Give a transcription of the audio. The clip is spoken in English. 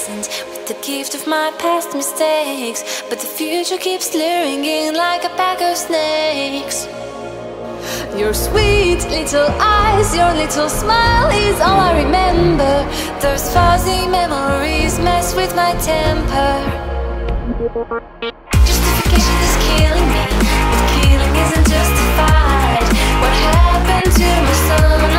present with the gift of my past mistakes. But the future keeps luring in like a pack of snakes. Your sweet little eyes, your little smile is all I remember. Those fuzzy memories mess with my temper. Justification is killing me, but killing isn't justified. What happened to my soul?